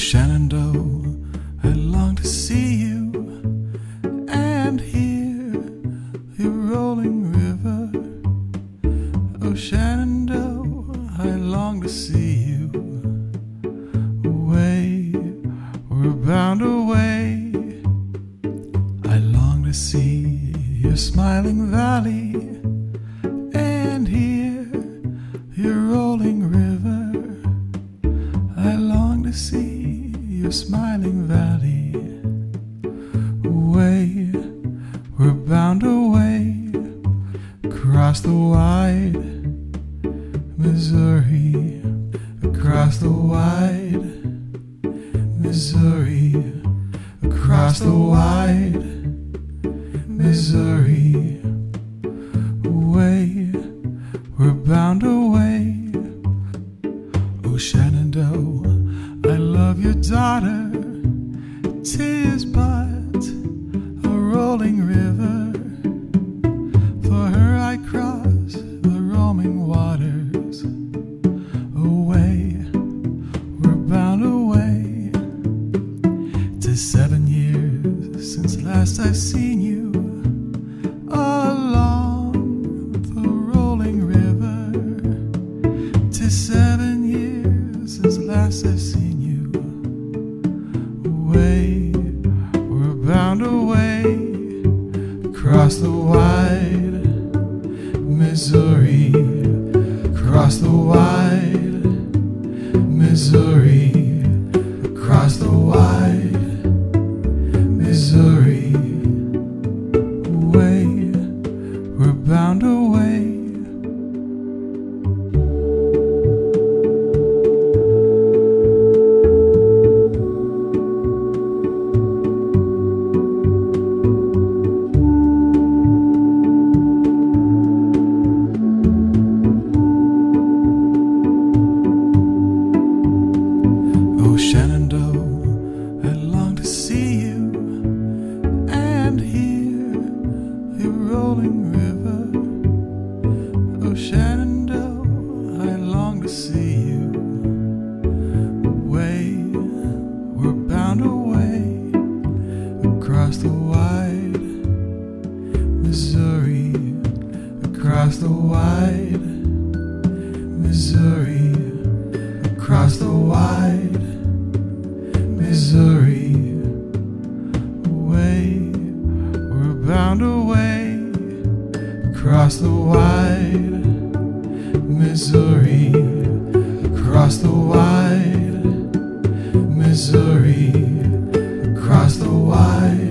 Shenandoah, I long to see you and hear your rolling river. Oh, Shenandoah, I long to see you away, we're bound away. I long to see your smiling valley and hear your rolling river. I long to see your smiling valley. Away, we're bound away. Across the wide Missouri, across the wide Missouri, love your daughter. Tis but a rolling river. For her I cross the roaming waters. Away, we're bound away. Tis seven years since last I've seen we're bound away. Across the wide Missouri across the wide Missouri. Away, we're bound away across the wide Missouri, across the wide Missouri, across the wide.